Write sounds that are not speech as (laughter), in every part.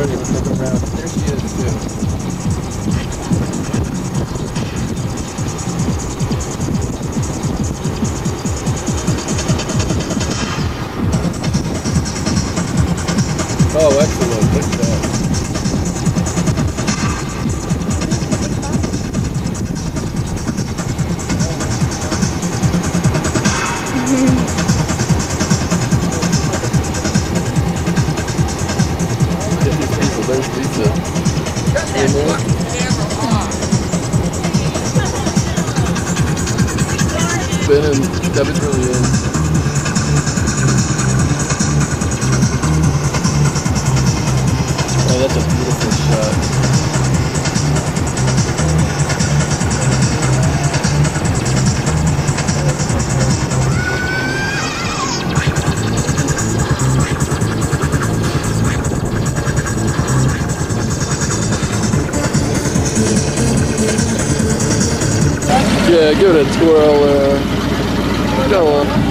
ready. Let's take around. There she is too. Oh, excellent. Look at that. Ben and Devin's really in. Give it a twirl. Go on.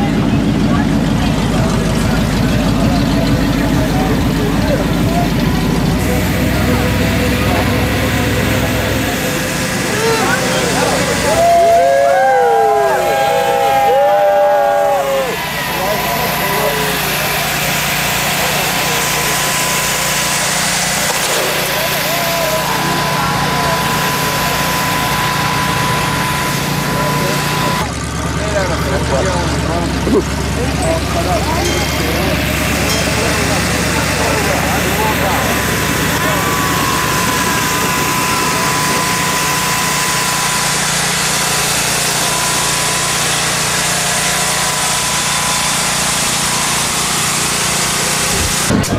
It's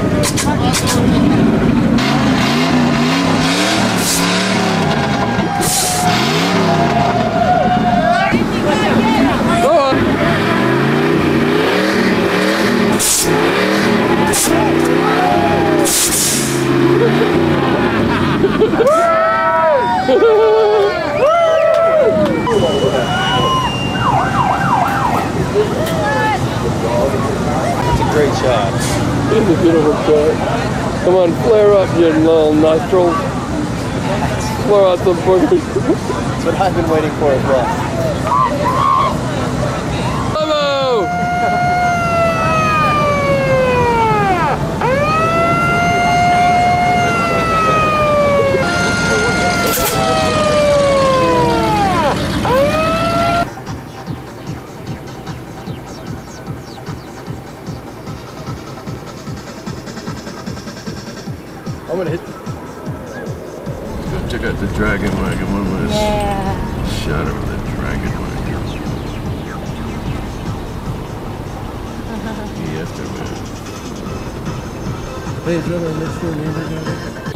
a great shot. It's a beautiful shot. Come on, flare up your little nostrils. Flare out some boogers. That's what I've been waiting for as well. I'm gonna hit. Check out the dragon wagon. One was Yeah. shot of the dragon wagon. (laughs) Yes, there was. Hey, is that our next door neighbor down there?